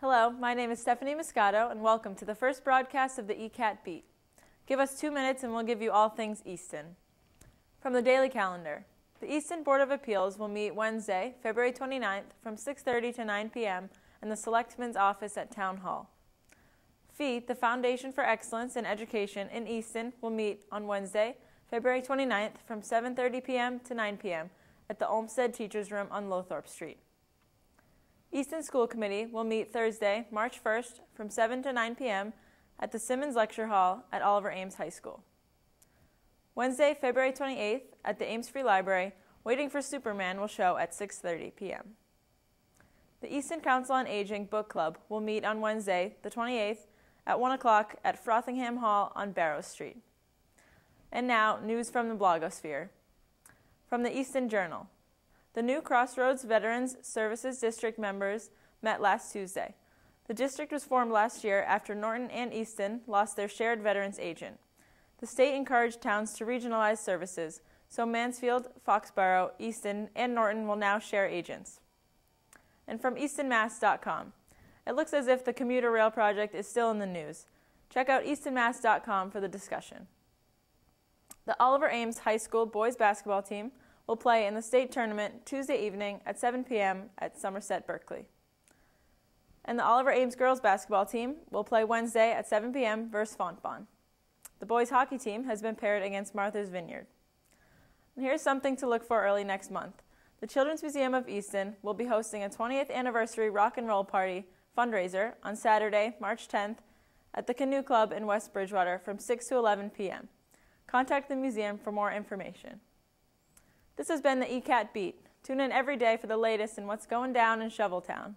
Hello, my name is Stephanie Moscato, and welcome to the first broadcast of the ECAT Beat. Give us two minutes and we'll give you all things Easton. From the daily calendar, the Easton Board of Appeals will meet Wednesday, February 29th from 6.30 to 9 p.m. in the Selectman's office at Town Hall. FEET, the Foundation for Excellence in Education in Easton, will meet on Wednesday, February 29th from 7.30 p.m. to 9 p.m. at the Olmsted Teachers Room on Lothrop Street. Easton School Committee will meet Thursday, March 1st from 7 to 9 p.m. at the Simmons Lecture Hall at Oliver Ames High School. Wednesday, February 28th at the Ames Free Library, Waiting for Superman will show at 6:30 p.m. The Easton Council on Aging Book Club will meet on Wednesday, the 28th at 1 o'clock at Frothingham Hall on Barrow Street. And now, news from the blogosphere. From the Easton Journal. The new Crossroads Veterans Services District members met last Tuesday. The district was formed last year after Norton and Easton lost their shared veterans agent. The state encouraged towns to regionalize services, so Mansfield, Foxborough, Easton, and Norton will now share agents. And from eastonmass.com. It looks as if the commuter rail project is still in the news. Check out eastonmass.com for the discussion. The Oliver Ames High School boys basketball team will play in the state tournament Tuesday evening at 7 p.m. at Somerset Berkeley. And the Oliver Ames girls basketball team will play Wednesday at 7 p.m. versus Fontbonne. The boys hockey team has been paired against Martha's Vineyard. And here's something to look for early next month. The Children's Museum of Easton will be hosting a 20th anniversary rock and roll party fundraiser on Saturday, March 10th at the Canoe Club in West Bridgewater from 6 to 11 p.m. Contact the museum for more information. This has been the ECAT Beat. Tune in every day for the latest in what's going down in Shoveltown.